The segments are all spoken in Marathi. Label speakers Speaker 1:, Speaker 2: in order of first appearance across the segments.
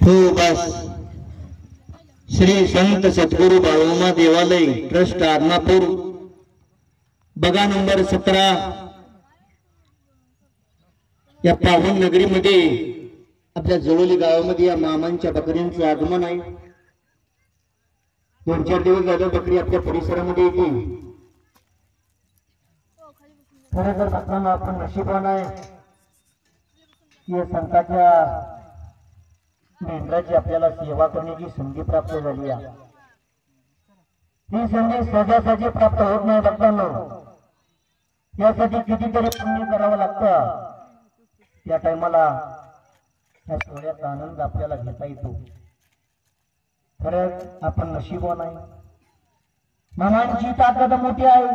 Speaker 1: हो बस श्री संत सद्गुरु बाळोमा देवालय ट्रस्ट आदमापूर बघा नंबर सतरा. या पावन नगरीमध्ये आपल्या जवळी गावामध्ये या मामांच्या बकऱ्यांचं आगमन आहे. दोन चार दिवस झालं बकरी आपल्या परिसरामध्ये येते. खरं तर बघताना आपण नशिबान आहे. या संतांच्या मेंढराची आपल्याला सेवा करण्याची संधी प्राप्त झाली आहे. ही संधी सहजासहजी प्राप्त होत नाही बघताना यासाठी कितीतरी पुण्य करावं लागतं. त्या टायमाला या सोहळ्याचा आनंद आपल्याला घेता येतो. खरंच आपण नशीबवान आहे मामांची ताकद मोठी आहे.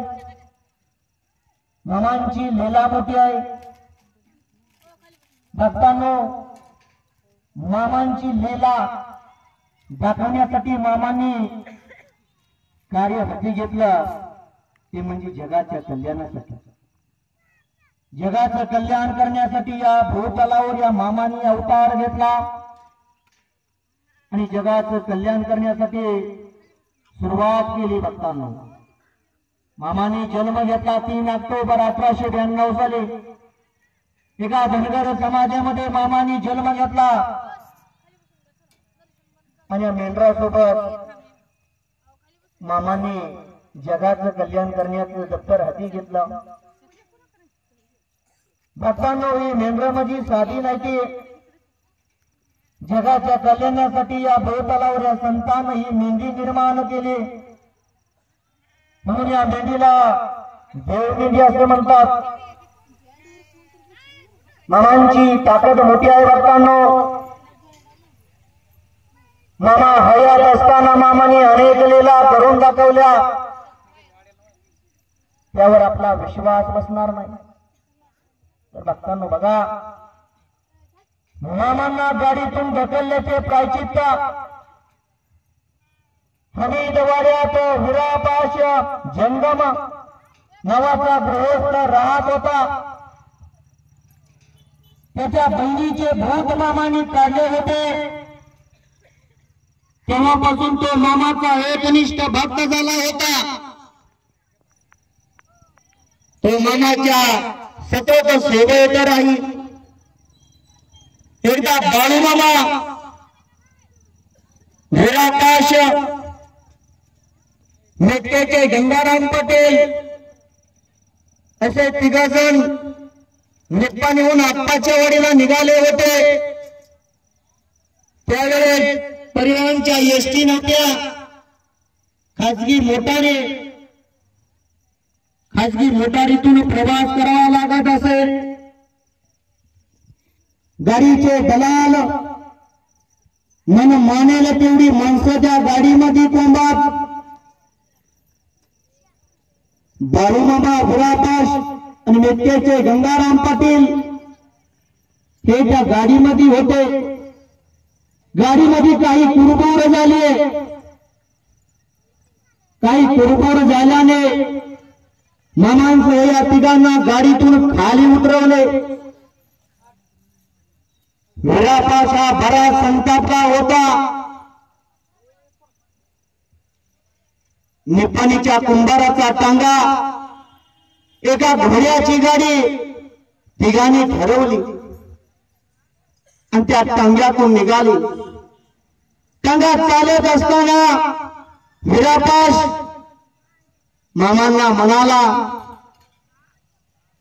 Speaker 1: मामांची लीला मोठी आहे. भक्तांनो मामांची लीला दाखवण्यासाठी मामांनी कार्य हाती घेतलं. ते म्हणजे जगाच्या कल्याणासाठी. जगाचं कल्याण करण्यासाठी या भूतलावर या मामाने अवतार घेतला. आणि जगाचं कल्याण करण्यासाठी सुरुवात केली भक्तांना. मामाने जन्म घेतला तीन ऑक्टोबर अठराशे ब्याण्णव साली. एका धनगर समाजामध्ये मामाने जन्म घेतला. आणि मेंढरासोबत मामाने जगाचं कल्याण करण्याचं दप्तर हाती घेतलं. भक्तांनो ही मेंढर माझी साधी नाही जगाच्या कल्याणासाठी या भोवतालावर या संतान ही मेंढी निर्माण केली. म्हणून या मेंढीला देव मेंढी असे म्हणतात. मामांची ताकद मोठी आहे भक्तांनो. मामा हयात असताना मामाने अनेक लीला करून दाखवल्या. त्यावर आपला विश्वास बसणार नाही. तर भक्तांनो बघा. मामांना गाडीतून ढकलल्याचे प्रायचित्त. हमीदवाड्यात विरापाश जंगम. नावाचा गृहस्थ राहत होता. त्याच्या बहिणीचे भूत मामाने काढले होते. तेव्हापासून तो मामाचा एकनिष्ठ भक्त झाला होता. तो मामाच्या सतत सेवेत राही. एकदा बाळू मामा विराकाश मेटकेचे गंगाराम पटेल असे तिघजण निप्पाणीहून आप्पाच्या वडीला निघाले होते. त्यावेळेस परिवहनच्या एसटी नव्हत्या खाजगी मोटारे खाजगी मोटारीतून प्रवास करावा लागत असे. गाडीचे दलाल मन मानेल तेवढी माणसं त्या गाडीमध्ये कोंबात. बाळूमाबा बुरापाश आणि मेटकेचे गंगाराम पाटील हे त्या गाडीमध्ये होते. गाडीमध्ये काही कुरबोर झाले. काही कुरबोर झाल्याने मामांसह या तिघांना गाडीतून खाली उतरवले. विरापास बरा संतापला होता. निपाणीच्या कुंभाराचा टांगा एका घोड्याची गाडी तिघांनी ठरवली. आणि त्या टांग्यातून निघाली. टांगा चालत असताना विरापास मामांना म्हणाला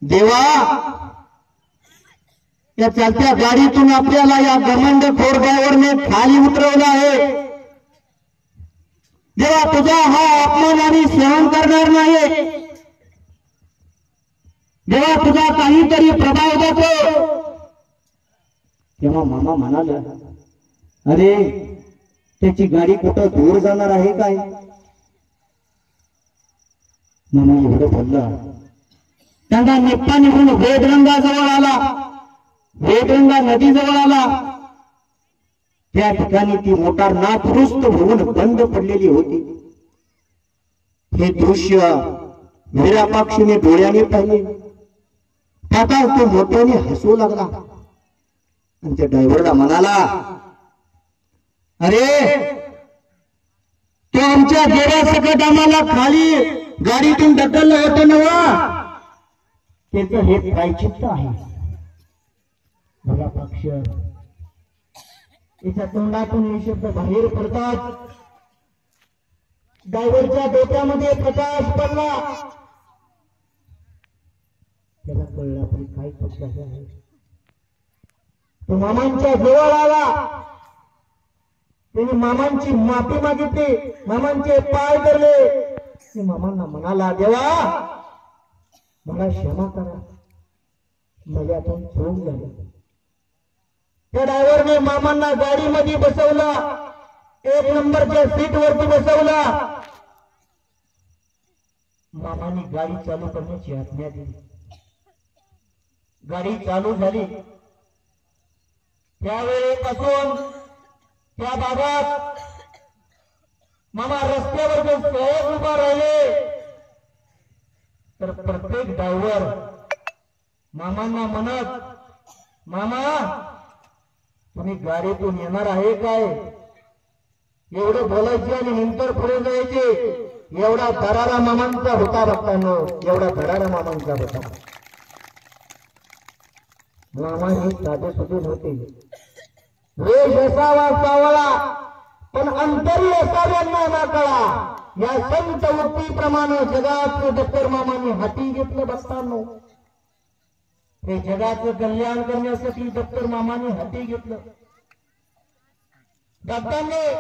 Speaker 1: देवा या चालत्या गाडीतून आपल्याला या गमंड खोर खाली उतरवलं आहे. देवा तुझा हा अपमान आम्ही सहन करणार नाही जेव्हा तुझा काहीतरी प्रभाव जातो तेव्हा मामा म्हणाला अरे त्याची गाडी कुठं दूर जाणार आहे काय? मामा एवढं बोलला. त्यांना निप्पा निघून वेदरंगाजवळ आला. वेदरंगा नदीजवळ आला. त्या ठिकाणी ती मोटार नाथरुस्त होऊन बंद पडलेली होती. हे दृश्य वीरापाक्षीने डोळ्याने पाहिले. आता तो मोठ्याने हसू लागला. आणि त्या ड्रायव्हरला म्हणाला अरे तो आमच्या देवासकट आम्हाला खाली गाडीतून ढकललं होतं नवा त्याच हे प्रायचित्त आहे. मला पक्ष. याच्या तोंडातून हे शब्द बाहेर पडतात. ड्रायव्हरच्या डोक्यामध्ये प्रकाश पडला. कळलं आपली काय पक्ष आहे. तो मामांच्या जवळ आला. त्यांनी मामांची माफी मागितली. मामांचे पाय धरले. मामांना म्हणाला देवा मला क्षमा करा. माझ्यातून चूक झाली. त्या ड्रायव्हरने मामांना गाडीमध्ये बसवला. एक नंबरच्या सीट वरती बसवला. मामाने गाडी चालू करण्याची आज्ञा दिली. गाडी चालू झाली. त्यावेळेपासून त्या बाबत मामा रस्त्यावर जर सहज उभा राहिले. तर प्रत्येक डावर मामांना म्हणत मामा तुम्ही गाडीतून येणार आहे काय? एवढं बोलायचे आणि नंतर पुढे जायचे. एवढा दरारा मामांचा होता भक्तांनो. एवढा दरारा मामांचा होता. मामा हे साधे सुधे होते वेश असावा सावळा पण अंतरी असाव्यांना ना कळा. या संत वृत्तीप्रमाणे जगाचं डॉक्टर मामाने हाती घेतलं बसताना. हे जगाचं कल्याण करण्यासाठी डॉक्टर मामाने हाती घेतलं. दत्तांनी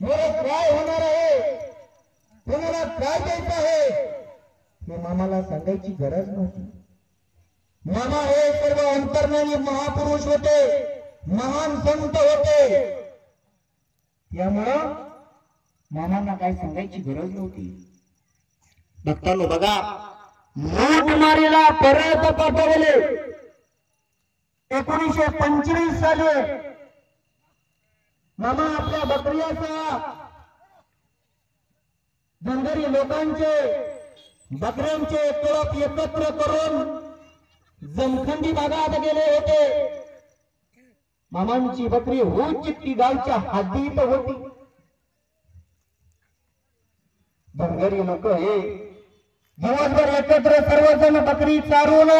Speaker 1: मला काय होणार आहे? कोणाला काय द्यायचं आहे? हे मामाला सांगायची गरज नव्हती. मामा हे सर्व अंतर्नानी महापुरुष होते महान संत होते. त्यामुळं मामांना काय सांगायची गरज नव्हती. भक्तांनो बघा. लूटमारीला परत पाठवले एकोणीसशे पंचवीस साली. मामा आपल्या बकऱ्याचा धनगरी लोकांचे बकऱ्यांचे कळप एकत्र करून जमखंडी भागात गेले होते. मामांची बकरी हो चित्ती गावच्या हद्दीत होती. धनगरी लोक हे दिवसभर एकत्र सर्वजण बकरी चारून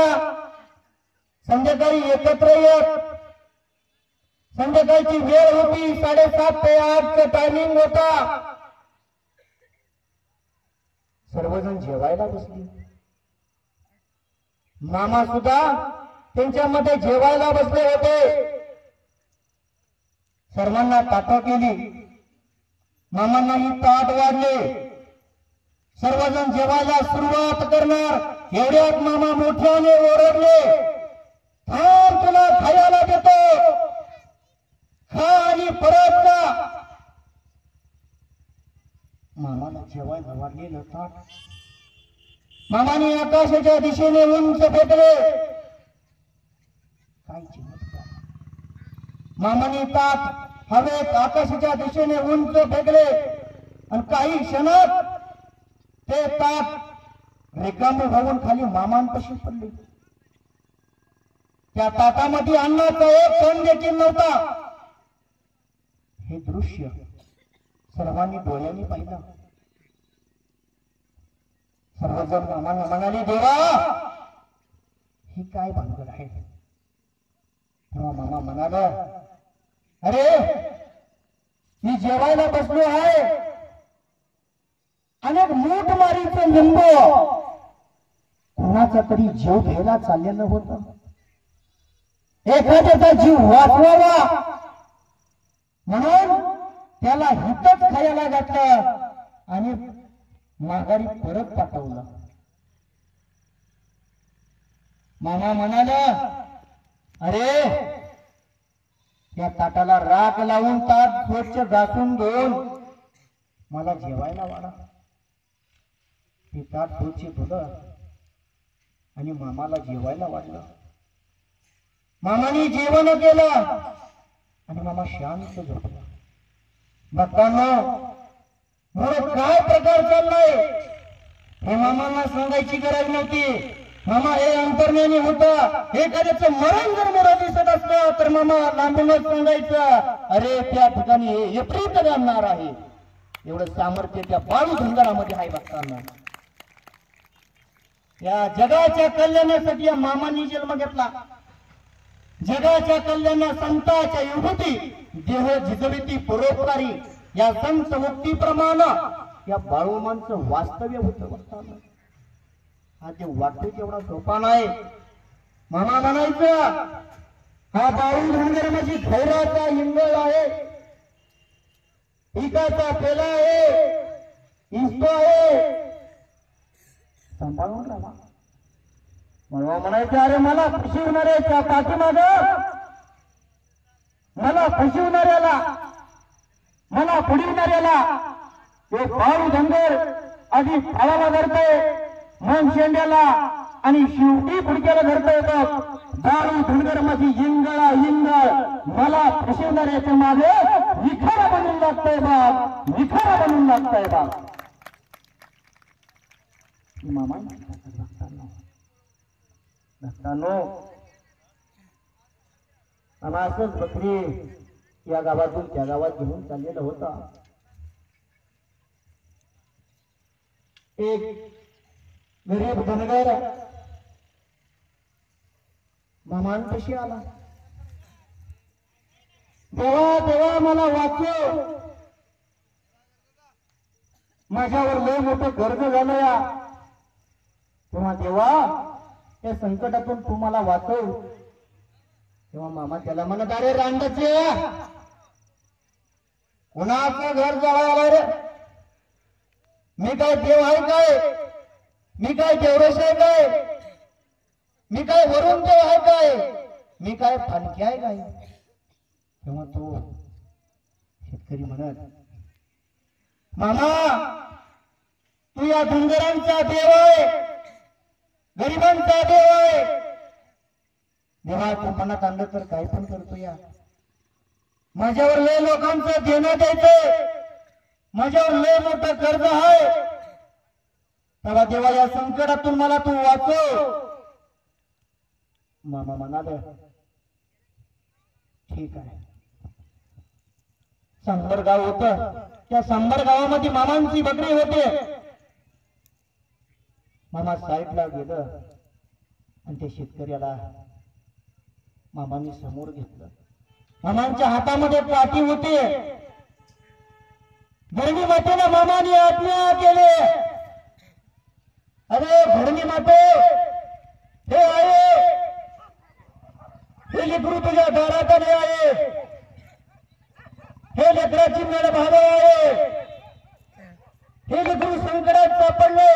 Speaker 1: संध्याकाळी एकत्र येत. संध्याकाळची वेळ होती साडेसात ते आठचं टायमिंग होता. सर्वजण जेवायला बसली. मामा सुद्धा त्यांच्यामध्ये जेवायला बसले होते. सर्वांना ताट केली. मामांनाही ताट वाढले. सर्वजण जेवायला सुरुवात करणार. एवढ्यात मामा मोठ्याने ओरडले. थांब तुला खायला देतो. खा आणि परत जा. मामाला जेवायला वाढलेलं ताट मामाने आकाशाच्या दिशेने उंच फेकले. काय मामाने ताट हवेत आकाशाच्या दिशेने उंच फेकले. आणि काही क्षणात ते ताट रिकामे होऊन खाली मामांपाशी पडले. त्या ताटामध्ये अन्नाचा एक कण देखील नव्हता. हे दृश्य सर्वांनी डोळ्यांनी पाहिलं. सर्वजण मामांना म्हणाले देवा. ही काय भानगड आहे? तेव्हा मामा म्हणाल अरे मी जेवायला बसलो आहे. अनेक लूटमारीचं लिंब. कुणाचा तरी जीव घ्यायला चाललेलं होत? एखाद्याचा जीव वाचवावा. म्हणून त्याला हितच खायला घातलं आणि माघारी परत पाठवलं. मामा म्हणाला अरे या ताटाला राख लावून ताट स्वच्छ घासून घेऊन मला जेवायला वाढा. ते ताट स्वच्छ धुलं आणि मामाला जेवायला वाढलं. मामाने जेवण केलं. आणि मामा शांत झोपला. भक्तांना मला काय प्रकार चाललाय? हे मामांना सांगायची गरज नव्हती. मामा हे अंतर्ज्ञानी होता. हे कधीच मरण जर मला दिसत असलं तर मामा लांबूनच सांगायचं अरे त्या ठिकाणी हे विपरीत जाणणार आहे. एवढं सामर्थ्य त्या बाळू धनगरामध्ये आहे बघताना या जगाच्या कल्याणासाठी या मामांनी जन्म घेतला. जगाच्या कल्याणा संताच्या युवती देह झिजविती परोपकारी. या संत मुक्तीप्रमाणे या बाळूमांचं वास्तव्य होत हा ते वाटतं तेवढा सोपा नाही. म्हणा म्हणायचं हा बाळू धनगर माझी खैराचा इंगळ आहे. पिकाचा पेला आहे. इस्तो आहे. सांभाळून राहा. मला म्हणायचं अरे मला फसवणाऱ्याच्या पाठीमाग. मला फसवणाऱ्याला मला पुढील कार्याला ते पाळू धनगर आधी फाळाला धरतय मन शेंड्याला आणि शिवटी फुडक्याला धरतोय बघ. दारू धनगर माझी इंगळा इंगळ. मला फसवणार फसवणाऱ्याच्या मागे निखारा बनून लागतोय बाप निखारा बनून लागतोय बाप मामा भक्तांनो असंच बकरी. या गावातून त्या गावात घेऊन चाललेला होता. एक गरीब धनगर. मामांपाशी आला. देवा देवा मला वाचव. माझ्यावर लय मोठं गर्ज झालं या. तेव्हा देवा या संकटातून तू मला वाचव. तेव्हा मामा त्याला म्हणत अरे रांडचे कुणाचं घर जवळ रे? मी काय देव आहे काय? मी काय देवरेश आहे काय? मी काय वरुण देव आहे काय? मी काय फानकी आहे काय? तेव्हा तो शेतकरी म्हणत मामा तू या धनगरांचा देव आहे गरिबांचा देव आहे. देवा तू मनात आणलं तर काय पण करतो या. माझ्यावर लय लोकांचं देणं द्यायचंय. माझ्यावर लय मोठं कर्ज आहे. तेव्हा देवा या संकटातून मला तू वाचव. मामा म्हणाल ठीक आहे. शंभर गाव होत. त्या शंभर गावामध्ये मामांची बकरी होते. मामा साईडला गेलं आणि ते शेतकऱ्याला मामांनी समोर घेतलं. मामांच्या हातामध्ये पाठी होते. धरणी मातेला मामाने आज्ञा केले. अरे भरणी माते हे आहे. हे लेकरू तुझ्या दारात आले आहे. हे लेकराची मेळ भाव आहे. हे लेकरू संकटात सापडले.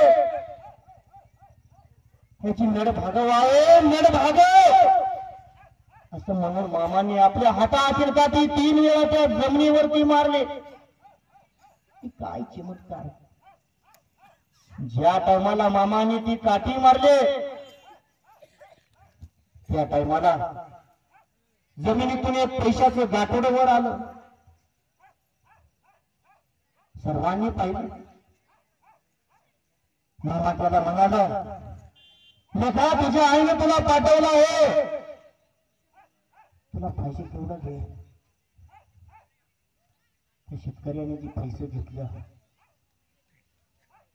Speaker 1: ह्याची मेड भागव आहे मेड भागव असं म्हणून मामाने आपल्या हातातील ती तीन वेळा त्या जमिनीवरती मारले. काय चमत्कार ज्या टायमाला मामाने ती काठी मारले त्या टायमाला जमिनीतून एक पैशाचं गाठोड वर आलं. सर्वांनी पाहिलं. मामा त्याला म्हणाला तुझ्या आईने तुला पाठवला आहे. तुला पैसे तेवढं घे त्या शेतकऱ्याने जे पैसे घेतलं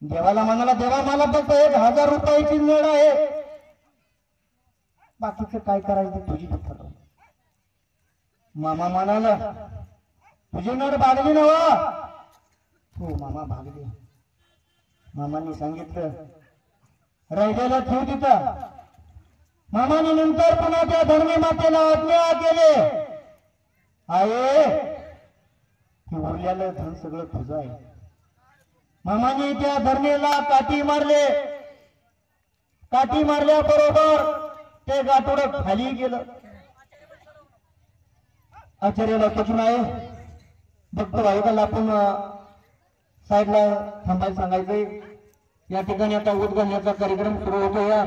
Speaker 1: देवाला म्हणाला देवा मला फक्त एक हजार रुपयाची मेळ आहे. बाकीचं काय करायचं? तुझी ठरव मामा म्हणाला तुझी नड भागली ना हो, हो मामा भागली. मामाने सांगितलं राहिलेला ठेव तिथं. मामाने नंतर पुन्हा त्या धरणे मातेला आज्ञा केले. आहे. ते उरलेलं धन सगळं तुझं आहे. मामाने त्या धरणेला काठी मारले. काठी मारल्याबरोबर ते गाठोड खाली गेलं. आचार्याला कुठून आहे? बघतो आयोगाला आपण साईडला थांबायला सांगायचंय. या ठिकाणी आता उद्घाटनाचा कार्यक्रम सुरू होतो या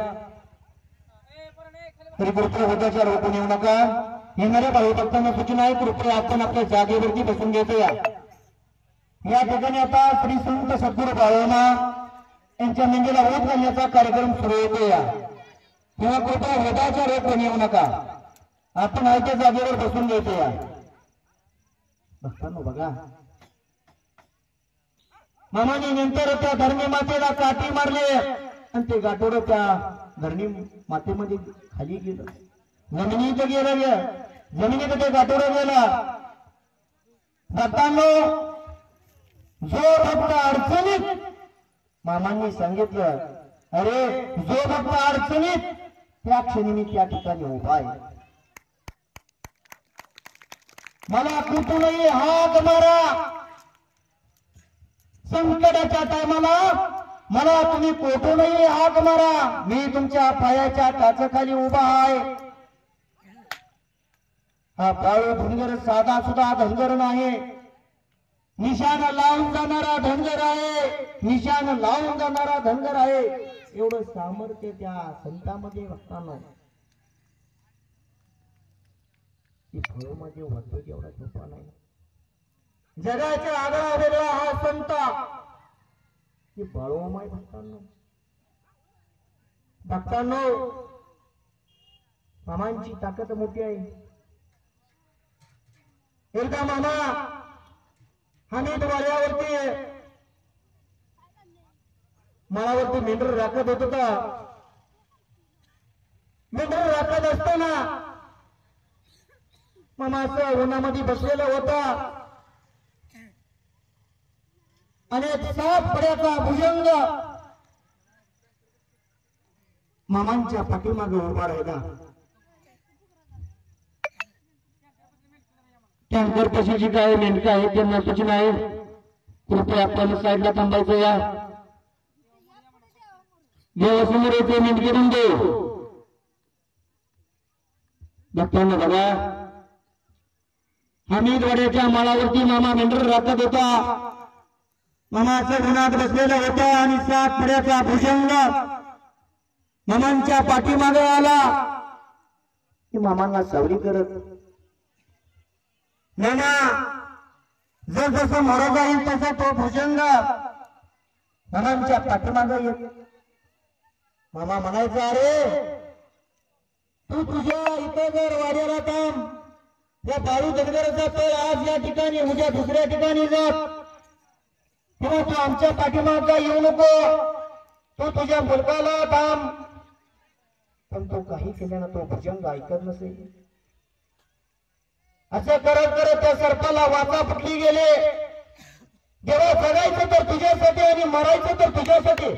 Speaker 1: तरी कृपया होत्याच्या रोखून येऊ नका. येणाऱ्या भाविभक्तांना सूचना आहे कृपया आपण आपल्या जागेवरती बसून घेतो या या ठिकाणी आता श्री संत सद्गुरू बाळोना यांच्या मेंदीला ओत घालण्याचा कार्यक्रम सुरू होतो या तेव्हा कृपया हृदयाच्या रोखून येऊ नका. आपण आयत्या जागेवर बसून घेतो या बघताना बघा. मामाने नंतर त्या धरणी मातेला काठी मारले. आणि ते गाठोड त्या धरणी मातेमध्ये खाली गेलं. जमिनीत गेलं गे जमिनीत ते गाठोड गेला. भक्तांनो जो भक्त अडचणीत मामांनी सांगितलं अरे जो भक्त अडचणीत त्या क्षणी मी त्या ठिकाणी उभा आहे. मला कुठूनही हात मारा. संकटाच्या टायमाला मला तुम्ही कोठूनही हाक मारा. मी तुमच्या पायाच्या टाचखाली उभा आहे. हा बाळू धनगर साधा सुद्धा धनगर नाही. निशाण लावून जाणारा धनगर आहे. निशाण लावून जाणारा धनगर आहे. एवढं सामर्थ्य त्या संतामध्ये बघताना फळ फळमध्ये वाटतो एवढा सोपा नाही. जगाच्या आगळा वेगळा हा संत की बाळोमाय भक्तांनो. भक्तांनो मामांची ताकद मोठी आहे. एकदा मामा हमीद वाड्यावरती मळावरती मेंढर राखत होत होता मेंढर राखत असताना मामा असं उन्हामध्ये बसलेला होता. आणि एक पड्याचा भुजंग. मामांच्या पाठीमागे उभा राहिला. टँकर पशीची काय नेमकी आहे ते महत्वाची नाही? कृपया आपल्याला साईडला थांबायचं या. देवासमोर येते नेमके रुंदे डॉक्टरांना बघा. हमीदवाड्याच्या माळावरती मामा मेंढर राखत होता. मामाच्या गुणात बसलेला होता आणि सात फड्याचा भुजंग मामांच्या पाठीमागे आला. मामांना सावली करत मामा जस जसं मोरा जाईल तसा तो भुजंग मामांच्या पाठीमागे येत मामा म्हणायचा अरे तू तुझ्या इथं जर वाड्याला थांब या बाळू दगडाचा तर आज या ठिकाणी उद्या दुसऱ्या ठिकाणी जात. किंवा तू आमच्या पाठीमागचा येऊ नको तू तुझ्या मुलगाला थांब पण तो काही केल्यानं तो भुजंग ऐकत नसेल असं करत करत त्या सर्पाला वाचा फुटली गेले. जेव्हा जगायचं तर तुझ्यासाठी आणि मरायचं तर तुझ्यासाठी.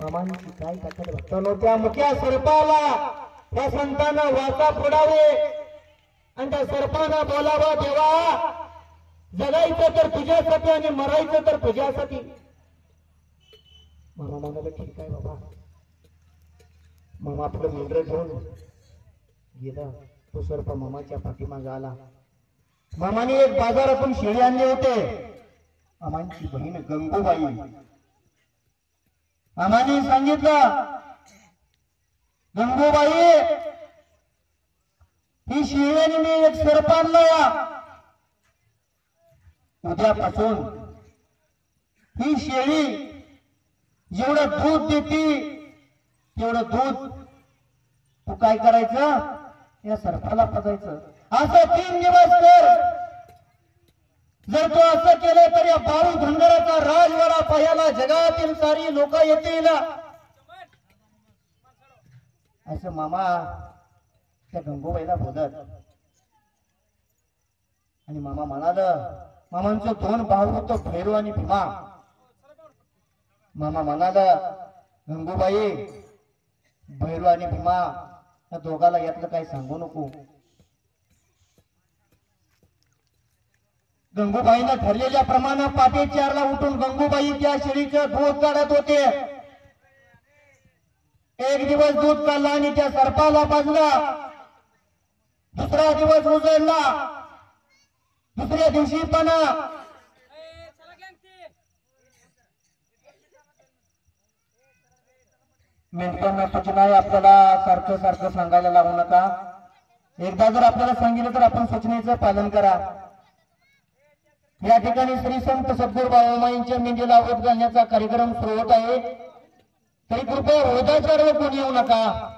Speaker 1: मामांची काय ताकद भक्तानो त्या मुख्या सर्पाला त्या संतांना वाचा फोडावे. आणि त्या सर्पानं बोलावा देवा. जगायचं तर तुझ्यासाठी आणि मरायचं तर तुझ्यासाठी. मामा म्हणाला ठीक आहे बाबा. मामा आपलं मेंढर घेऊन गेला. तो सर्प मामाच्या पाठीमागे आला. मामाने एक बाजारातून शेळी आणले होते. आमांची बहीण गंगूबाई. मामाने सांगितलं गंगूबाई ही शेळी आणि मी एक सर्प आणला उद्यापासून ही शेळी जेवढं दूध देते तेवढं दूध तू काय करायचं? या सर्पाला पदायचं असं तीन दिवस कर जर तू असं केलं तर या बाळू धनगराचा राजवाडा पाहायला जगातील सारी लोक येतील. असं मामा त्या गंगोबाईला बोलत. आणि मामा म्हणाल मामांचं दोन भाऊ होत भैरव आणि भीमा. मामा म्हणाला गंगूबाई भैरव आणि भीमा या दोघाला यातलं काही सांगू नको. गंगूबाईनं ठरलेल्या प्रमाणे पाटे चारला उठून गंगूबाई त्या शेळीचं दूध काढत होते. एक दिवस दूध काढला आणि त्या सर्पाला बाजला दुसरा दिवस उजळला. दुसऱ्या दिवशी पण मेंढकांना सूचना आपल्याला सारखं सारखं सांगायला लागू नका. एकदा जर आपल्याला सांगितलं तर आपण सूचनेचं पालन करा. या ठिकाणी श्री संत सद्गुरू बाबामाईंच्या मेंढीला ओत घालण्याचा कार्यक्रम सुरू होत आहे. तरी कृपया हृदयाच्या कोणी येऊ नका.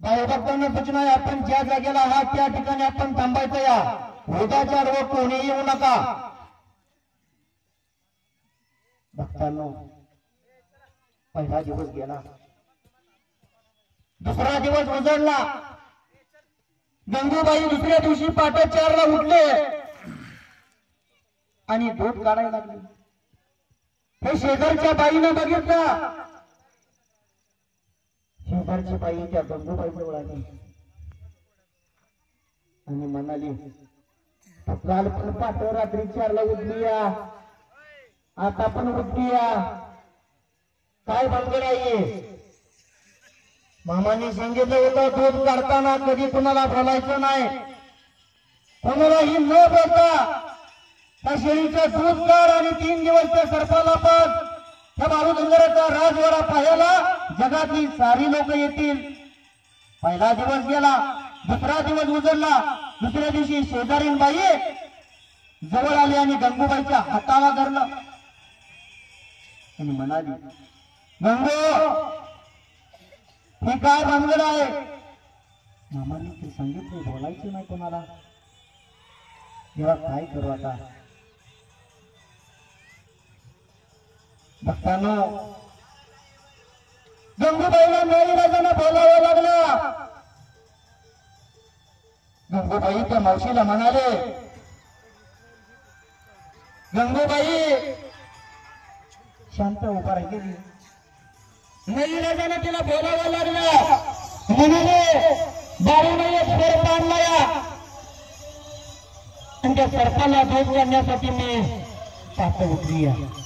Speaker 1: भाईभक्तांना सूचना आहे आपण ज्या जागेला आहात त्या ठिकाणी आपण थांबायचं या. हृदयाच्या व कोणी येऊ नका. भक्तांनो पहिला दिवस गेला. दुसरा दिवस उजळला गंगूबाई दुसऱ्या दिवशी पाठ चारला उठले. आणि दूध काढायला लागले. हे शेजारच्या बाईनं बघितलं. शेजारची बाई त्या गंगूबाई जवळ आली आणि म्हणाली काल पण पाठ रात्री चारला उठली या आता पण उठली या काय भानगड आहे? मामाने सांगितलं होतं दूध काढताना कधी कुणाला बोलायचं नाही. कोणालाही न बोलता त्या शेळीचं दूध काढ आणि तीन दिवस त्या सर्पाला पण. त्या बालुगंगाराचा राजवाडा पाहायला जगातली सारी लोक येतील. पहिला दिवस गेला दुसरा दिवस उजळला दुसऱ्या दिवशी शेजारीन बाई जवळ आली आणि गंगूबाईच्या हाताला धरलं. आणि म्हणाली गंगू हे काय भानगड आहे? मामाने ते सांगितले बोलायचे नाही कोणाला. तेव्हा काय करू आता? असताना गंगूबाईला मेळीराजांना बोलावं लागला. गंगूबाई त्या मावशीला म्हणाले गंगूबाई शांत उभा राहिली मेळीराजानं तिला बोलावं लागला. म्हणाले बाळूबाई स्वर्प आणला या आणि त्या सर्पाला भेट करण्यासाठी मी पात्र उठली आहे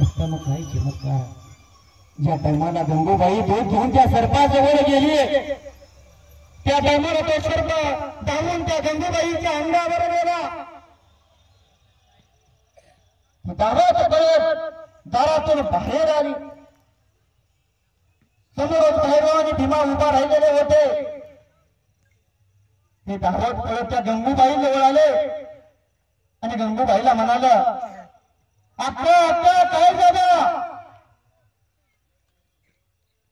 Speaker 1: असताना काय? चमत्कार ज्या टायमाला गंगूबाई दूध घेऊन त्या सर्पाजवळ गेली त्या टायमाला तो सर्प धावून त्या गंगूबाईच्या अंगावर गेला. दारात पळत दारातून बाहेर आली. समोरच भैरव आणि भीमा उभा राहिलेले होते. ते दारात पळत त्या गंगूबाई जवळ आले आणि गंगूबाईला म्हणाल्या अक्का अक्का काय झालं?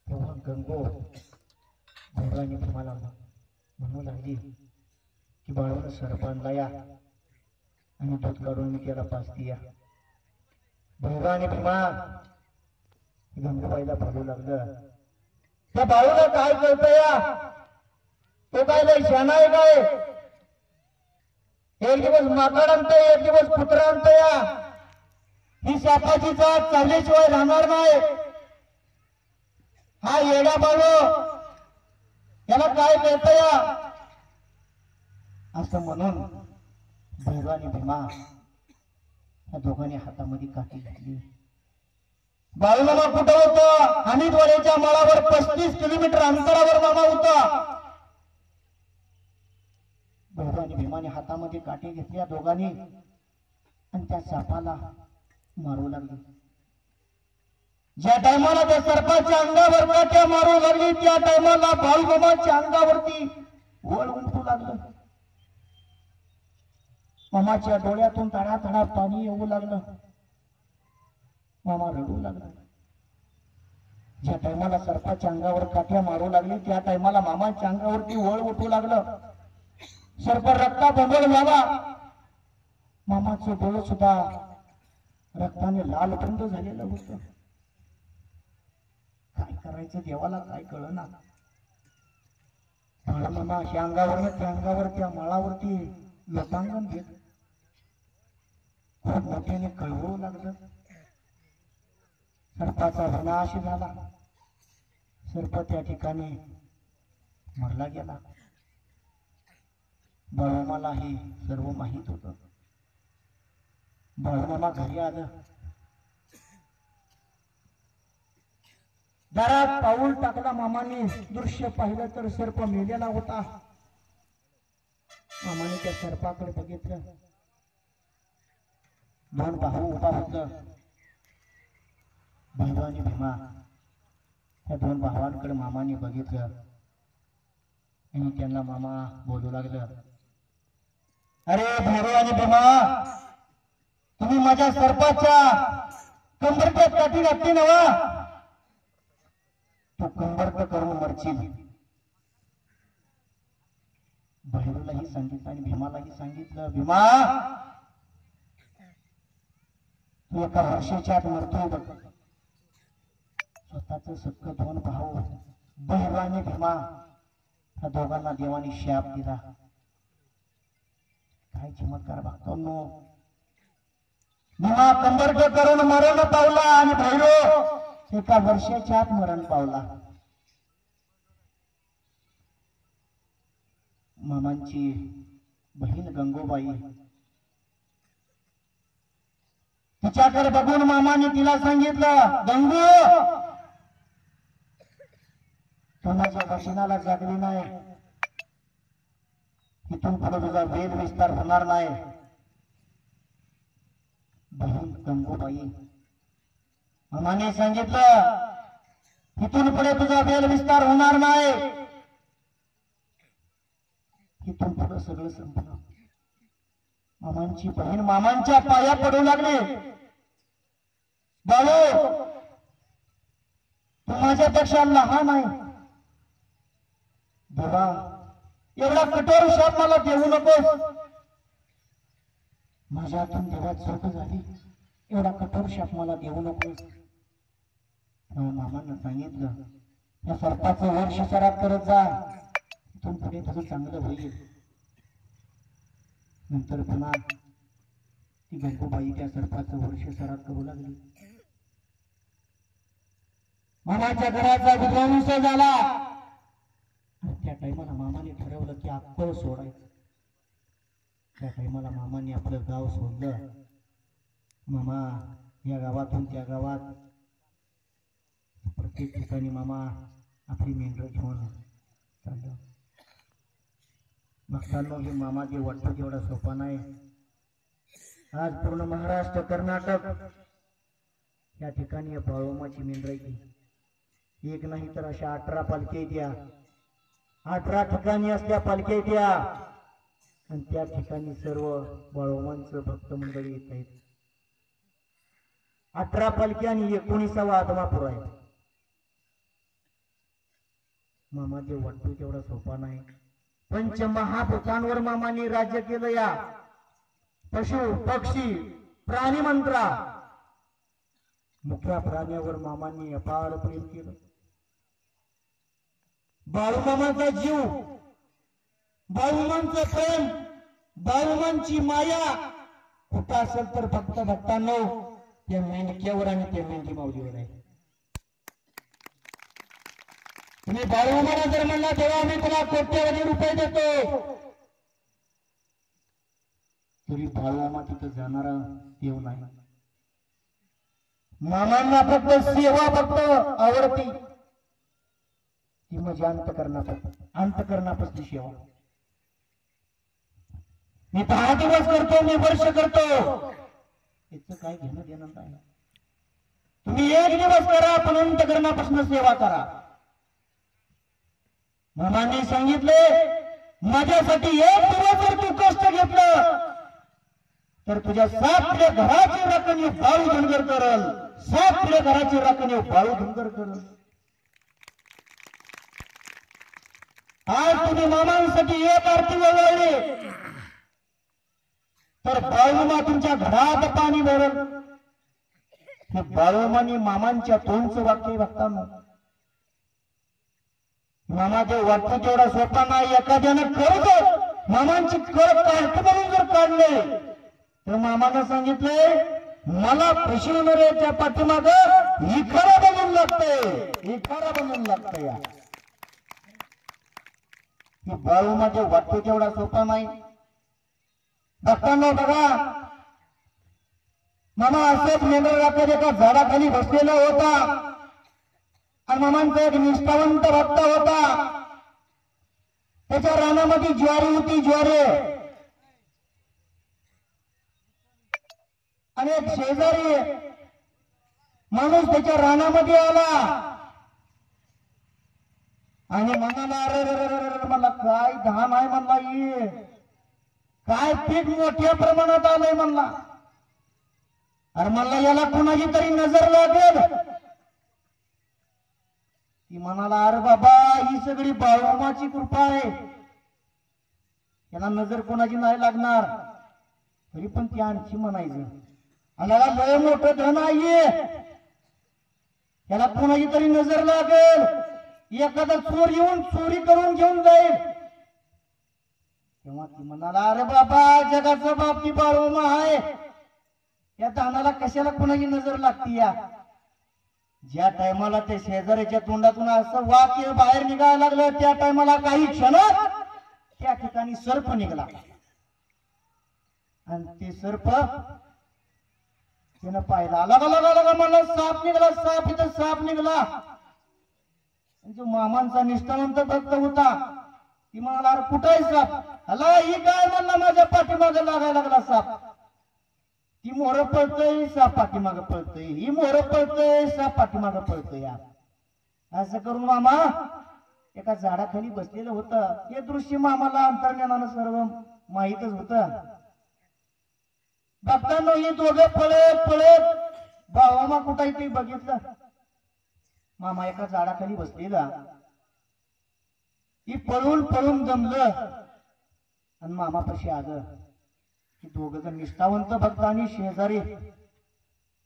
Speaker 1: तेव्हा गंगू भैरव आणि म्हणू लागली की बाळून सरपणला या आणि दूध काढून मी त्याला पाचती या भैरव भीमा गंगूबाईला बोलू लागलं. त्या बाळूला काय करतो या? तो काय लय शाना आहे काय? एक दिवस माकड आणतोय एक दिवस कुत्रा आणतोय या. ही सापाची जात चालल्याशिवाय राहणार नाही. हा येडा बाळू याला काय कळतं या? असं म्हणून भैरव आणि भीमा या दोघांनी हातामध्ये काठी घातली. बाळूमामा कुठं होतं? हमीदवाड्याच्या माळावर पस्तीस किलोमीटर अंतरावर मामा होता. भैरव आणि भीमाने हातामध्ये काठी घेतल्या दोघांनी. आणि त्या सापाला मारू लागले. ज्या टायमाला त्या सर्पाच्या अंगावर काट्या मारू लागली त्या टायमाला बाळूमामाच्या अंगावरती वळ उमटू लागलं. मामाच्या डोळ्यातून तडा तडा पाणी येऊ लागलं. मामा रडू लागला. ज्या टायमाला सर्पाच्या अंगावर काठ्या मारू लागली त्या टायमाला मामाच्या अंगावरती वळ उठू लागलं. सर्प रक्ता बंबळ झाला. मामाचं डोळं सुद्धा रक्ताने लाल बंद झालेलं होत. काय करायचं देवाला काय कळ ना मामा अशा अंगावर त्या अंगावर त्या माळावरती लोकांगण घेत खूप मोठ्याने कळवू लागलं. सर्पाचा विनाश झाला. सर्प त्या ठिकाणी मरला गेला. बाळूमाला हे सर्व माहीत होतं. बाळूमामा घरी आलं दारात पाऊल टाकला मामाने. दृश्य पाहिलं तर सर्प मेलेला होता. मामाने त्या सर्पाकडे बघितलं. दोन भाऊ उभा होत. भैरव आणि भीमा. त्या दोन भावांकडे मामाने बघितलं. आणि त्यांना मामा बोलू लागलं. अरे भैरव आणि भीमा! तुम्ही माझ्या सर्पाच्या कंबरच्या काठी लागते नवा तू कंबरक करून मरशील. भैरूलाही सांगितलं आणि भीमालाही सांगितलं भीमा! तू एका वर्षाच्या आत मरतोय बघ. स्वतःच सख्ख दोन भाऊ भैरू आणि भीमा त्या दोघांना देवाने शाप दिला. काय चमत्कार बघतो भीमा कंबरक करून मरण पावला आणि भैरव एका वर्षाच्या आत मरण पावला. मामांची बहीण गंगोबाई. तिच्याकडे बघून मामाने तिला सांगितलं गंगू कोणाच्या दर्शनाला जागली नाही. इथून पुढे तुझा वेद विस्तार होणार नाही. बहीण गंगूबाई मामाने सांगितलं इथून पुढे तुझा बेल विस्तार होणार नाही. इथून पुढे सगळं संपलं. मामांची बहीण मामांच्या पाया पडू लागली. बाळू तू माझ्यापेक्षा लहान आहे. देवा एवढा कठोर शाप मला देऊ नकोस. माझ्या हातून देवात चूक झाली. एवढा कठोर शाप मला देऊ नकोस मामानं मामांना सांगितलं या सर्पाचं वर्ष सरात करत जा. इथून पुढे तुझं चांगलं होईल. नंतर पुन्हा ती गंगूबाई त्या सर्पाचं वर्ष सरात करू लागली. मामाच्या घराचा विध्वंस झाला. त्या टायमाला मामाने ठरवलं की अक्कल सोडायचं. त्या टायमाला मामाने आपलं गाव सोडलं. मामा या गावातून त्या गावात प्रत्येक ठिकाणी मामा आपली मेंढरं घेऊन चाललं. बघताना हे मामा जे वाटतं तेवढा सोपा नाही. आज पूर्ण महाराष्ट्र कर्नाटक या ठिकाणी बाळोमाची मेंढरायची एक नाही तर अशा अठरा पालख्या येत्या अठरा ठिकाणी असल्या पालख्या येत्या आणि त्या ठिकाणी सर्व बाळोमांचं भक्त मंडळी येत आहेत. अठरा पालखी आणि एकोणीसावा आदमापूर आहे मामा जे वाटतो तेवढा सोपा नाही. पंच पंचमहाभूतांवर मामाने राज्य केलं या. पशु पक्षी प्राणी मंत्रा. मुख्या प्राण्यावर मामांनी अपार प्रेम केलं. बाळूमामाचा जीव बाहुमांच प्रेम बाहुमांची माया. कुठं असेल तर फक्त भक्तांनो त्या मेंढक्यावर आणि त्या मेंढी माऊलीवर आहे. तुम्ही बाळूमाला जर म्हणला तेव्हा आम्ही तुला कोट्यवधी रुपये देतो. तरी बाळूमा तिथं जाणारा देव नाही. मामांना फक्त सेवा फक्त आवडती ती म्हणजे अंतकरणापासून अंतकरणापासून सेवा. मी दहा दिवस करतो मी वर्ष करतो. याच काय घेणं देणं नाही. तुम्ही एक दिवस करा पण अंतकरणापासून सेवा करा. मामाने सांगितले माझ्यासाठी एक दिवस जर तू कष्ट घेतलं तर तुझ्या सात पिढ्या घराची राखणी बाळू धनगर करल. सात घराची राखणी बाळू धनगर करल. आज तुम्ही मामांसाठी एक आरती वगळली. तर बाळूमा तुमच्या घरात पाणी भरल. हे बाळूमानी मामांच्या तोंडचं वाक्य बघताना मामा जे वाटतं तेवढा सोपा नाही एखाद्यानं खरंच मामांची कर काढत म्हणून जर काढले तर मामानं सांगितले मला प्रशिवणाऱ्याच्या पाठीमाग इखारा बनून लागते इखारा बनून लागते या की बाळू माझे वाटतो तेवढा सोपा नाही. बघताना बघा मामा असंच मेंढर राखत एका झाडाखाली बसलेला होता आणि मामांचा एक निष्ठावंत भक्त होता त्याच्या रानामध्ये ज्वारी होती ज्वारी आणि एक शेजारी माणूस त्याच्या रानामध्ये आला आणि म्हणाला अरे रे रे रे मला काय धान आहे म्हणला ये काय पीक मोठ्या प्रमाणात आलंय म्हणला. अरे मला याला कोणाची तरी नजर लागेल. ती म्हणाला अरे बाबा ही सगळी बाळूमाची कृपा आहे. याला नजर कोणाची नाही लागणार. तरी पण ती आणखी म्हणायचं आम्हाला लय मोठं धन आहे. याला कोणाची तरी नजर लागेल. एखादा चोर येऊन चोरी करून घेऊन जाईल. तेव्हा ती म्हणाला अरे बाबा जगाचा बाप ती बाळोमा आहे. या धानाला कशाला कुणाची नजर लागती या? ज्या टायमाला ते शेजाऱ्याच्या तोंडातून असं वाक्य बाहेर निघायला लागलं त्या टायमाला काही क्षण त्या ठिकाणी सर्प निघाला. आणि ते सर्प तिनं पाहिला लगा लगा लगा मला साप निघाला साप इथं साप निघाला. आणि जो मामांचा निष्ठावंत भक्त होता ती म्हणाला अरे कुठं आहे साप? अला ही काय म्हणला माझ्या पाठीमाग लागायला लागला साप. ती मोर पळतय साप पाठीमाग पळतय. ही मोर पळतय साप पाठीमाग पळतय या. असं करून मामा एका झाडाखाली बसलेलं होतं. हे दृश्य मामाला अंतर्ज्ञानानं सर्व माहीतच होत. बघताना ही दोघं पळत पळत भावामा कुठं ते बघितलं. मामा एका झाडाखाली बसलेला. ही पळून पळून जमलं. आणि मामापाशी आलं की दोघ जण निष्ठावंत भक्त आणि शेजारी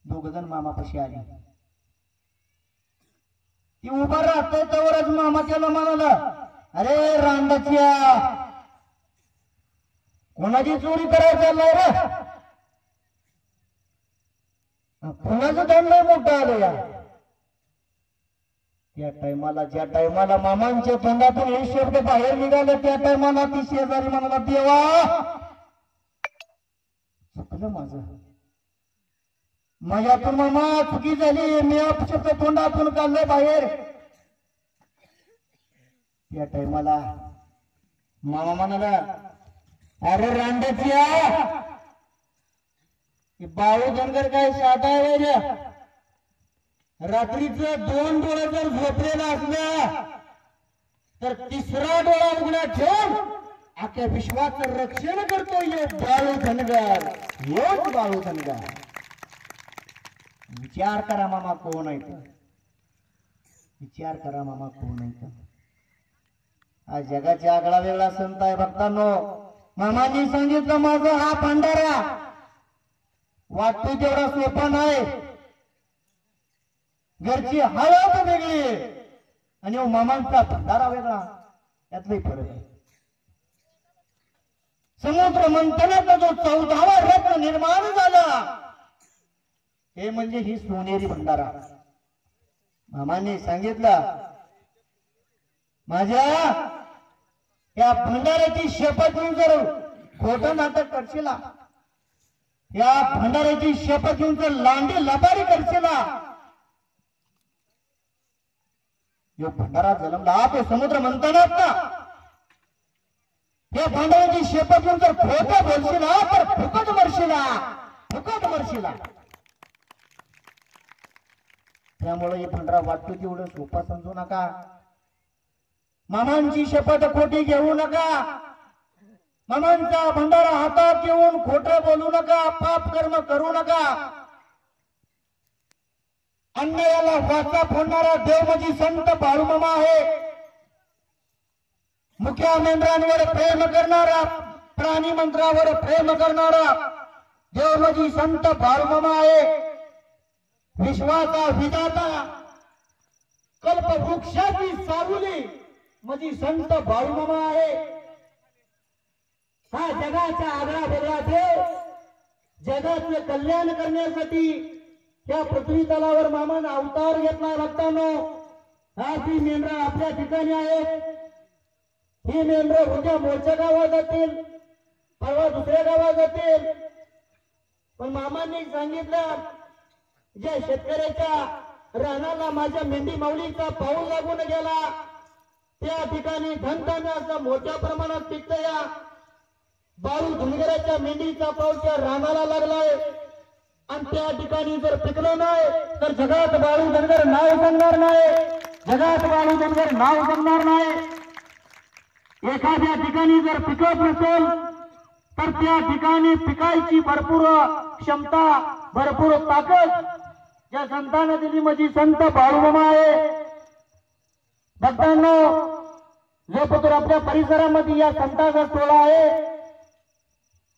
Speaker 1: दोघ जण मामापाशी आले. ती उभा राहतोय त्यावरच मामा त्याला म्हणाला अरे रांडाच्या. कोणाची चोरी करायला चाललाय रे? कोणाचं दंड लय मोठं आलं या? त्या टायमाला ज्या टायमाला मामांच्या तोंडातून हे शब्द बाहेर निघाले त्या टायमाला ती शेजारी म्हणाला देवा चुकलं माझ. माझ्यातून मामा चुकी झाली. मी अपशब्द तोंडातून काढलं बाहेर. त्या टायमाला मामा म्हणाला अरे रांडाची बाळू धनगर काय साधा आहे रात्रीचं दोन डोळे जर झोपलेला असला तर तिसरा डोळा उघड्या ठेवून आख्या विश्वाचं रक्षण करतो यो बाळू धनगर. योच बाळू धनगर. विचार करा मामा कोण आहे तो? विचार करा मामा कोण आहे हा जगाच्या आगळा वेगळा संत आहे भक्तांनो. मामाजी सांगितलं माझा हा पांढरा वाटतो तेवढा सोपा नाही. घरची हळद वेगळी आणि हो, मामांचा भंडारा वेगळा. यातलाही फरक आहे. समुद्र मंथनाचा जो चौदावा रत्न निर्माण झाला हे म्हणजे ही सोनेरी भंडारा. मामाने सांगितलं माझ्या या भंडाऱ्याची शपथ घेऊन जर खोट नाटक करशील या भंडाऱ्याची शपथ घेऊन जर लांडी लबारी करशील यो भंडारा जलमला तो समुद्र मंथनात ना या भांडवची शेपट घेऊन जर खोटं बोलशील तर फुकट मरशिला फुकट मरशिला त्यामुळे हे भंडारा वाटतो तेवढं सोपा समजू नका. मामांची शपथ खोटी घेऊ नका. मामांचा भंडारा हातात घेऊन खोट बोलू नका. पाप कर्म करू नका. अन्यायाला वाचा फोडणारा देव म्हणजे संत बाळूमामा आहे. मुख्या मेंढरांवर प्रेम करणारा प्राणी मंत्रावर प्रेम करणारा देव म्हणजे संत बाळूमामा आहे. विश्वाचा विधाता कल्पवृक्षाची सारुली म्हणजे संत बाळूमामा आहे. हा जगाचा आगळा वेगळा देव जगाचे कल्याण करण्यासाठी त्या पृथ्वी तलावर मामानं अवतार घेतला भक्तांनो. हा ती मेंढरा आपल्या ठिकाणी आहेत ही मेंढरं उद्या मोर्चा गावात जातील परवा दुसऱ्या गावात जातील. पण मामांनी सांगितलं ज्या शेतकऱ्याच्या रानाला माझ्या मेंढी माऊलीचा पाऊल लागून गेला त्या ठिकाणी धनधान्याचा मोठ्या प्रमाणात पिकत या बाळू धुनगराच्या मेंढीचा पाऊल त्या रानाला लागलाय. आणि त्या ठिकाणी जर पिकलं नाही तर जगात बाळू धनगर नाव जमणार नाही. जगात बाळू धनगर नाव जमणार नाही. एखाद्या ठिकाणी जर पिकत नसेल तर त्या ठिकाणी पिकायची भरपूर क्षमता
Speaker 2: भरपूर ताकद. या संतानं दिली माझी संत बाळूमामा आहे. भक्तांनो जो पतोर आपल्या परिसरामध्ये या संताचा सोहळा आहे.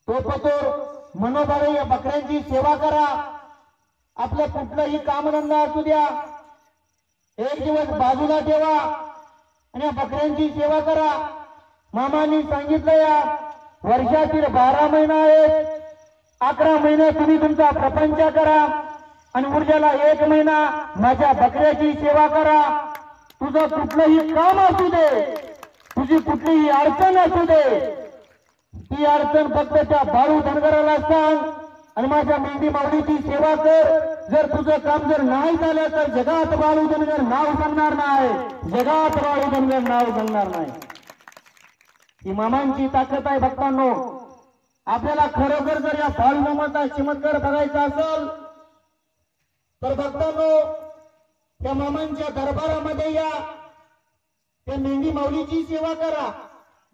Speaker 2: तो पतोर मनोभावे या बकऱ्यांची सेवा करा. आपलं कुठलंही कामधंदा असू द्या. एक दिवस बाजूला ठेवा आणि या बकऱ्यांची सेवा करा. मामानी सांगितलं या वर्षातील बारा महिना आहेत. अकरा महिने तुम्ही तुमचा प्रपंच करा आणि ऊर्जाला एक महिना माझ्या बकऱ्याची सेवा करा. तुझं कुठलंही काम असू दे. तुझी कुठलीही अडचण असू दे. ती अडचण फक्त त्या बाळू धनगराला सांग आणि माझ्या मेंढी माऊलीची सेवा कर. जर तुझं काम जर नाही झालं तर जगात बाळू धनगर नाव सांगणार नाही. जगात बाळू धनगर नाव सांगणार नाही. ही मामांची ताकद आहे भक्तांनो. आपल्याला खरोखर जर या बाळू मामाचा चमत्कार बघायचा असेल तर भक्तांनो त्या मामांच्या दरबारामध्ये या त्या मेंढी माऊलीची सेवा करा.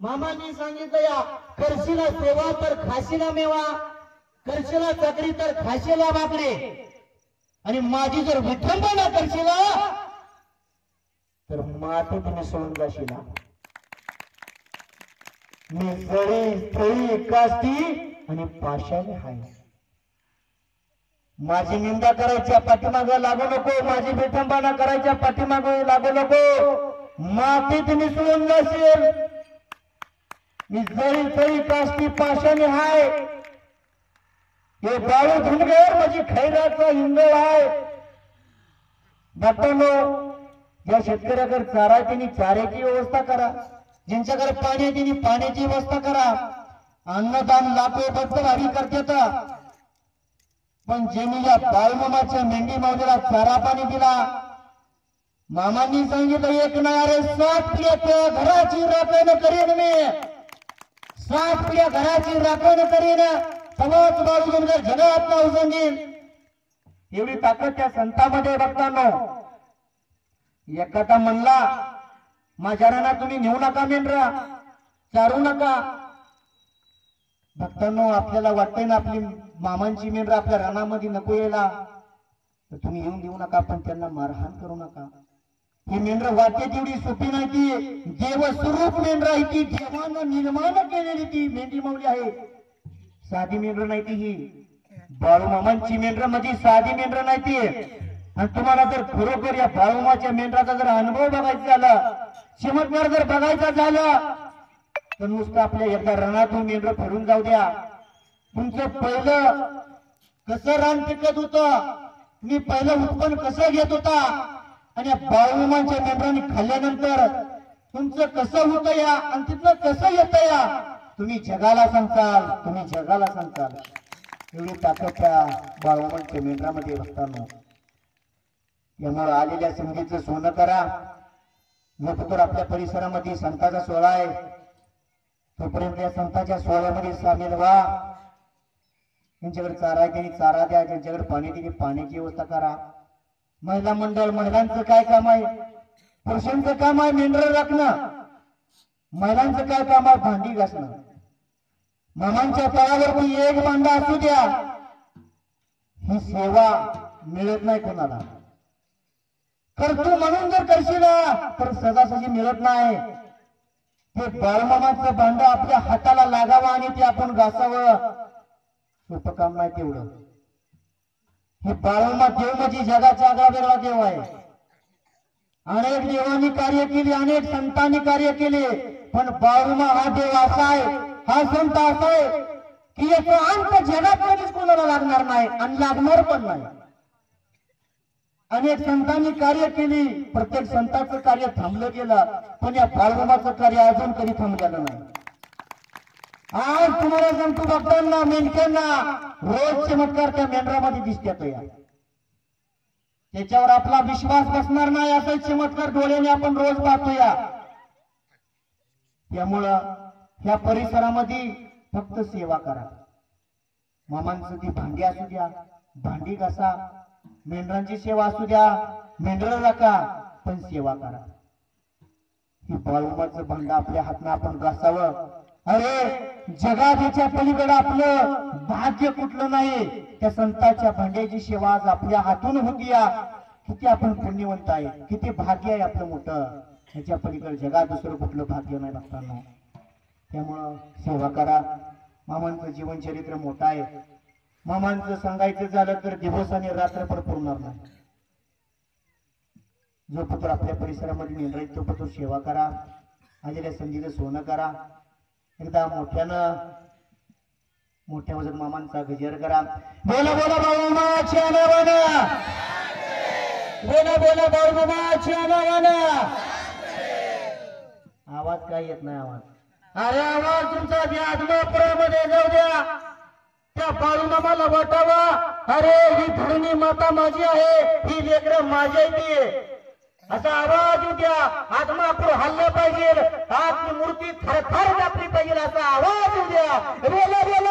Speaker 2: मामांनी सांगितलं या करशीला सेवा तर खाशीला मेवा करशीला चकरी तर खाशीला बाकडे आणि माझी जर विठंबना करशीला
Speaker 1: तर माते तुम्ही सोडून जाशीला. मी जळी थळी कास्ती आणि पाशाने हाय. माझी निंदा करायच्या पाठीमाग लागू नको माझी विठंबना करायच्या पाठीमाग लागू नको. माती तुम्ही सोडून जाशील. जरी तरी थळी कास्ती पाशाने हाय. हे बाळू धुनगर माझी खैराचा हिंगळ आहे भक्तांनो या शेतकऱ्याकडे चारा त्यांनी चाऱ्याची व्यवस्था करा. ज्यांच्याकडे पाणी आहे त्यांनी पाण्याची व्यवस्था करा. अन्नदान लाखो बद्दल हरी करतात पण ज्यांनी या बाळमामाच्या मेंढी मावलीला चारा पाणी दिला मामांनी सांगितलं एक नारे सात पिढ्या घराची राखण करीन मी. आपल्या घराची राखण करीन. समाज जग आपला उजून सांगेन एवढी ताकद त्या संतामध्ये बघताना एखादा म्हणला माझ्या राणा तुम्ही नेऊ नका मेंढरा. चारू नका. भक्तांनो आपल्याला वाटतंय ना आपली मामांची मेंढरा आपल्या रानामध्ये नको यायला. तर तुम्ही येऊन देऊ नका पण त्यांना मारहाण करू नका. ही मेंढर वाटते तेवढी सोपी नाही ती देवस्वरूप मेंढर आहे ती देवानं निर्माण केलेली ती मेंढी माऊली आहे. साधी मेंढर नाही ती ही. बाळूमामांची मेंढर म्हणजे साधी मेंढर नाही ती. आणि तुम्हाला जर खरोखर या बाळूमाच्या मेंढराचा जर अनुभव बघायचा झाला चमत्कार जर बघायचा झाला तर नुसतं आपल्या एकदा रणातून मेंढर फिरून जाऊ द्या. तुमचं पहिलं कसं रान पिकत होत? तुम्ही पहिलं उत्पन्न कसं घेत होता? आणि या बाळूमांच्या मेंबरांनी खाल्ल्यानंतर तुमचं कसं होतं या? आणि तिथलं कसं येतं या? तुम्ही जगाला सांगताल तुम्ही जगाला सांगताल. एवढी ताकद त्या बाळूमांच्या मेंढरामध्ये बसताना यामुळे आलेल्या संधीचं सोनं करा. तर आपल्या परिसरामध्ये संताचा सोहळा आहे. तोपर्यंत या संताच्या सोहळ्यामध्ये सामील व्हा. त्यांच्याकडे चारा आहे चारा द्या. ज्यांच्याकडे पाणी दिली पाण्याची व्यवस्था करा. महिला मंडळ महिलांचं काय काम आहे? पुरुषांचं काम आहे मेंढर राखणं. महिलांचं काय काम आहे? भांडी घासणं. मामांच्या तळावरती एक भांडा असू द्या. ही सेवा मिळत नाही कोणाला. करतो म्हणून जर करशील तर सजासजी मिळत नाही. ते बाळमामाचं भांड आपल्या हाताला लागावं आणि ते आपण घासावं. सोपं काम नाही तेवढं. हे बाळमामा देव म्हणजे जगाचा आगळा वेगळा देव आहे. अनेक देवांनी कार्य केले अनेक संतांनी कार्य केले पण बाळुमा हा देव असा आहे हा संत असा आहे की याचा अंत जगात कधीच कोणाला लागणार नाही आणि लागणार पण नाही. अनेक संतांनी कार्य केली प्रत्येक संतांचं कार्य थांबलं गेलं पण या बाळुमाचं कार्य अजून कधी थांबलेलं नाही. आज तुम्हाला सांगतो भक्तांना मेंढक्यांना रोज चमत्कार त्या मेंढरामध्ये दिसतात या. त्याच्यावर आपला विश्वास बसणार नाही असं चमत्कार डोळ्याने आपण रोज पाहतोया त्यामुळं ह्या परिसरामध्ये फक्त सेवा करा. मामांचं ती भांडी असू द्या भांडी घासा मेंढरांची सेवा असू द्या मेंढर राखा पण सेवा करा. ही बाळूमाचं भांड आपल्या हातनं आपण घासावं अरे जगाच्या पलीकडे आपलं भाग्य कुठलं नाही? त्या संतांच्या भांड्याची सेवा आज आपल्या हातून होती या किती आपण पुण्यवंत आहे. किती भाग्य आहे आपलं मोठं. ह्याच्या पलीकडे जगात दुसरं कुठलं भाग्य नाही बघताना. त्यामुळं सेवा करा. मामांचं जीवन चरित्र मोठं आहे. मामांचं सांगायचं झालं तर दिवस आणि रात्रभर पुरणार नाही. जो पुत्र आपल्या परिसरामध्ये निंद्रायत तो पुत्र सेवा करा. आलेल्या संधीचं सोनं करा. एकदा मोठ्यानं मोठ्या वजन मामांचा गजर करा. बोला बोला भाऊ मामाच्या नावानं बोला बोला भाऊ मामाच्या नावानं आवाज काय येत नाही आवाज? अरे आवाज तुमचा आत्मापुरामध्ये जाऊ द्या. त्या बाळूमामाला वाटावा. अरे ही धरणी माता माझी आहे. ही लेकरं माझी आहे. असा आवाज उद्या आत्मापूर हल्ला पाहिजे. आपली मूर्ती थरथर व्यापली पाहिजे असा आवाज उद्या रेला रेला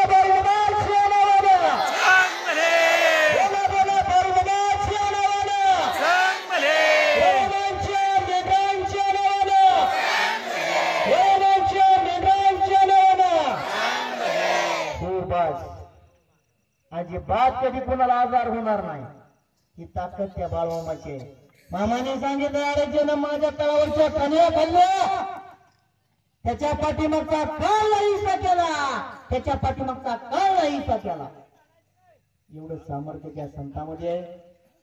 Speaker 1: अजिबात कधी कुणाला आजार होणार नाही. ही ताकद त्या बाळमामाची आहे. मामाने सांगितलं आरक्षण माझ्या तळावरच्या कन्या खाल्ल्या त्याच्या पाठीमागचा काळ हिस्सा केला त्याच्या पाठीमागचा काळ नाहीसा केला. एवढं सामर्थ्य त्या संतामध्ये आहे.